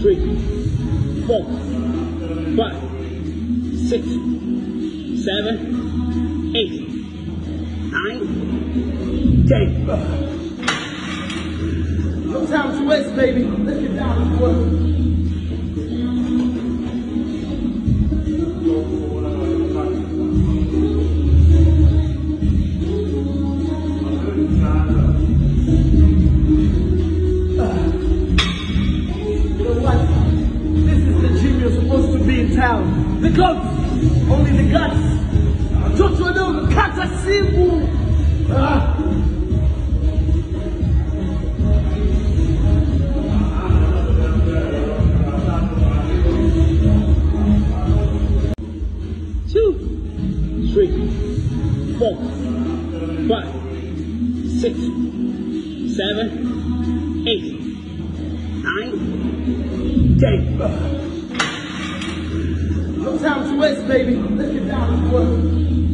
three, four, five, six, seven, eight, nine, ten. No time to waste, baby. Let's get down to work. The goats, only the guts. Watoto wadogo kata simu. Ah. two, three, four, five, six, seven, eight, nine, ten. Time to waste, baby. Let's get down to work.